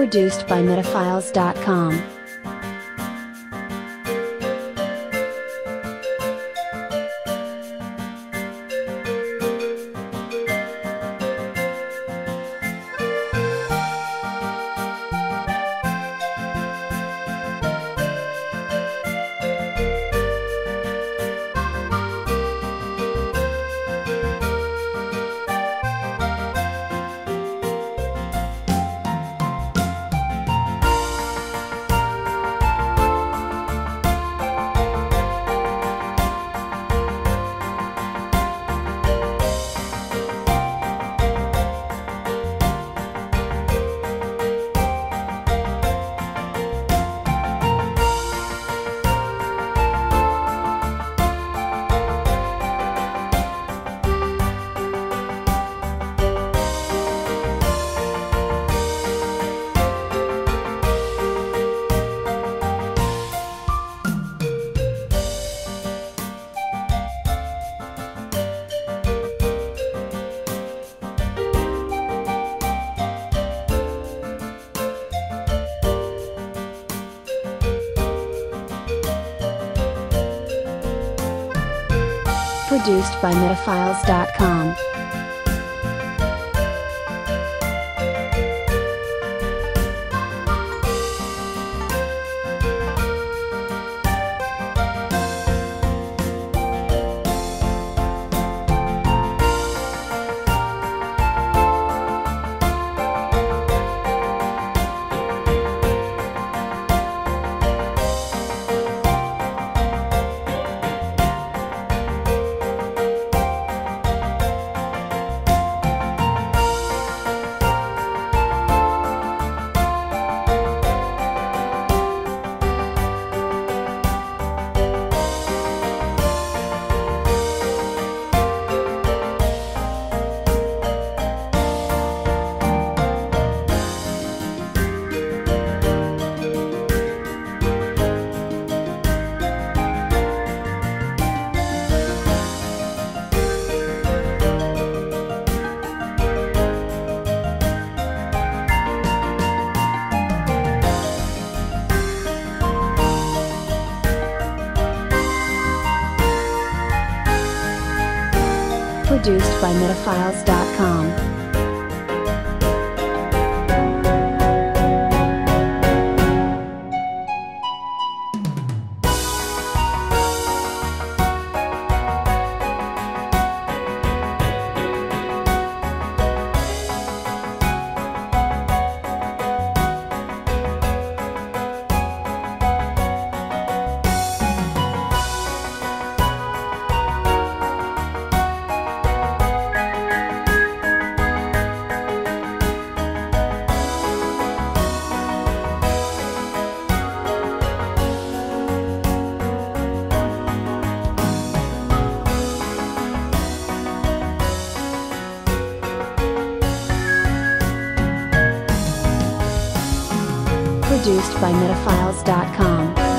Produced by Metafiles.com. Produced by Metafiles.com. Produced by Metafiles.com. Produced by Metafiles.com.